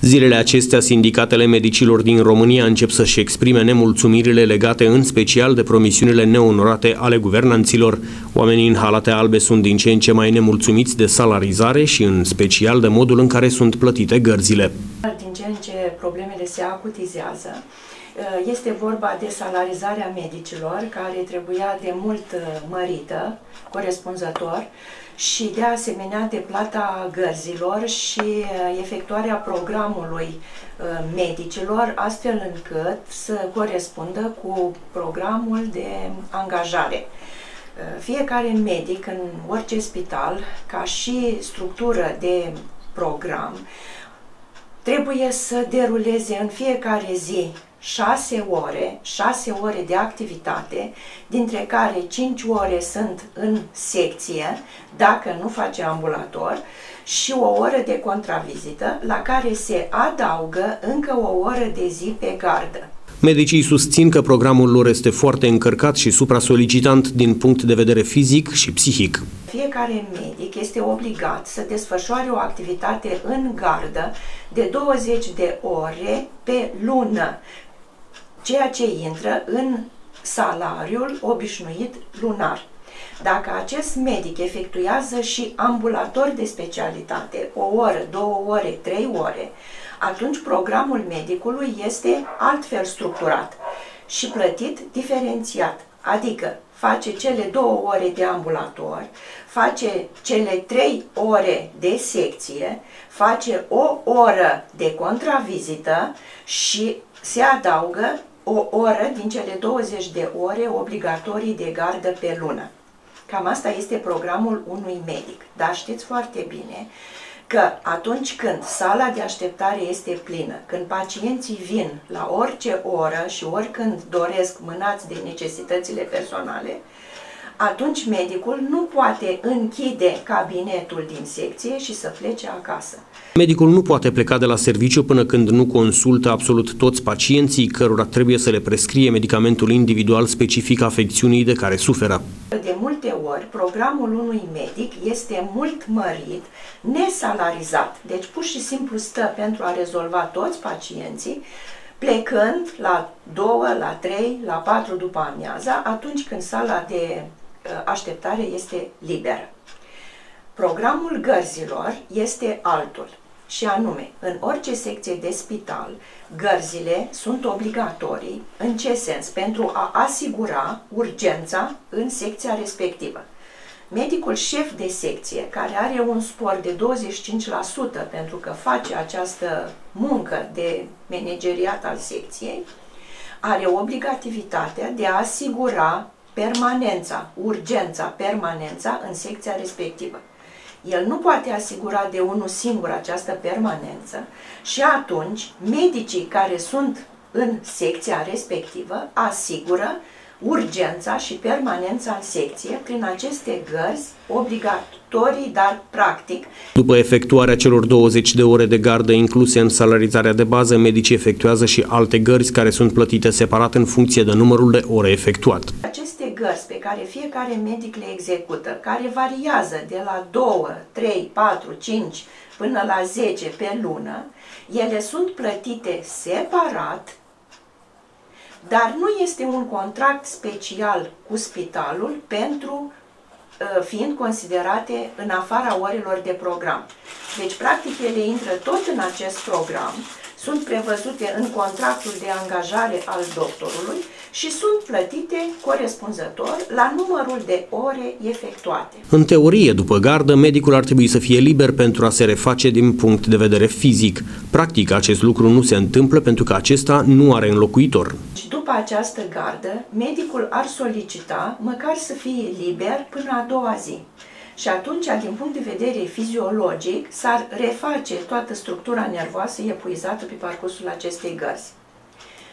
Zilele acestea, sindicatele medicilor din România încep să-și exprime nemulțumirile legate în special de promisiunile neonorate ale guvernanților. Oamenii în halate albe sunt din ce în ce mai nemulțumiți de salarizare și în special de modul în care sunt plătite gărzile. Din ce în ce problemele se acutizează, Uh, este vorba de salarizarea medicilor, care trebuia de mult uh, mărită, corespunzător, și de asemenea de plata gărzilor și uh, efectuarea programului medicilor, astfel încât să corespundă cu programul de angajare. Fiecare medic în orice spital, ca și structură de program, trebuie să deruleze în fiecare zi 6 ore, 6 ore de activitate, dintre care 5 ore sunt în secție, dacă nu face ambulator, și o oră de contravizită, la care se adaugă încă o oră de zi pe gardă. Medicii susțin că programul lor este foarte încărcat și supra-solicitant din punct de vedere fizic și psihic. Fiecare medic este obligat să desfășoare o activitate în gardă de 20 de ore pe lună, ceea ce intră în salariul obișnuit lunar. Dacă acest medic efectuează și ambulator de specialitate, o oră, două ore, trei ore, atunci programul medicului este altfel structurat și plătit diferențiat, adică face cele două ore de ambulator, face cele trei ore de secție, face o oră de contravizită și se adaugă o oră din cele 20 de ore obligatorii de gardă pe lună. Cam asta este programul unui medic. Dar știți foarte bine că atunci când sala de așteptare este plină, când pacienții vin la orice oră și oricând doresc mânați de necesitățile personale, atunci medicul nu poate închide cabinetul din secție și să plece acasă. Medicul nu poate pleca de la serviciu până când nu consultă absolut toți pacienții cărora trebuie să le prescrie medicamentul individual specific afecțiunii de care suferă. De multe ori, programul unui medic este mult mărit, nesalarizat, deci pur și simplu stă pentru a rezolva toți pacienții, plecând la 2, la 3, la 4 după amiaza, atunci când sala de Uh, așteptare este liberă. Programul gărzilor este altul și anume, în orice secție de spital, gărzile sunt obligatorii. În ce sens? Pentru a asigura urgența în secția respectivă. Medicul șef de secție, care are un spor de 25% pentru că face această muncă de manageriat al secției, are obligativitatea de a asigura permanența, urgența, permanența în secția respectivă. El nu poate asigura de unul singur această permanență și atunci medicii care sunt în secția respectivă asigură urgența și permanența în secție prin aceste gărzi obligatorii, dar practic. După efectuarea celor 20 de ore de gardă incluse în salarizarea de bază, medicii efectuează și alte gărzi care sunt plătite separat în funcție de numărul de ore efectuat. Aceste gărzi pe care fiecare medic le execută, care variază de la 2, 3, 4, 5 până la 10 pe lună, ele sunt plătite separat dar nu este un contract special cu spitalul pentru uh, fiind considerate în afara orelor de program. Deci, practic, ele intră tot în acest program, sunt prevăzute în contractul de angajare al doctorului și sunt plătite corespunzător la numărul de ore efectuate. În teorie, după gardă, medicul ar trebui să fie liber pentru a se reface din punct de vedere fizic. Practic, acest lucru nu se întâmplă pentru că acesta nu are înlocuitor. Și după această gardă, medicul ar solicita măcar să fie liber până a doua zi. Și atunci, din punct de vedere fiziologic, s-ar reface toată structura nervoasă epuizată pe parcursul acestei gărzi.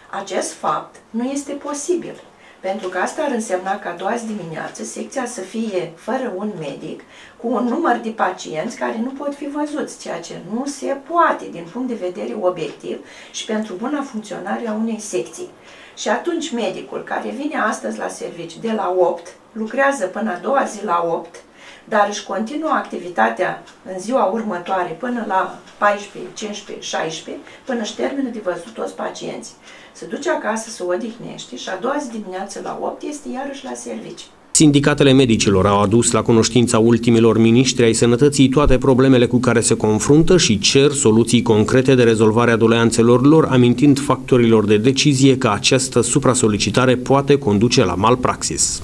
Acest fapt nu este posibil, pentru că asta ar însemna că a doua zi dimineață secția să fie fără un medic, cu un număr de pacienți care nu pot fi văzuți, ceea ce nu se poate din punct de vedere obiectiv și pentru buna funcționare a unei secții. Și atunci medicul care vine astăzi la serviciu de la 8, lucrează până a doua zi la 8, dar își continuă activitatea în ziua următoare până la 14, 15, 16, până își termină de văzut toți pacienții. Se duce acasă, se odihnește și a doua zi dimineață la 8 este iarăși la serviciu. Sindicatele medicilor au adus la cunoștința ultimilor miniștri ai sănătății toate problemele cu care se confruntă și cer soluții concrete de rezolvare a doleanțelor lor, amintind factorilor de decizie că această supra-solicitare poate conduce la malpraxis.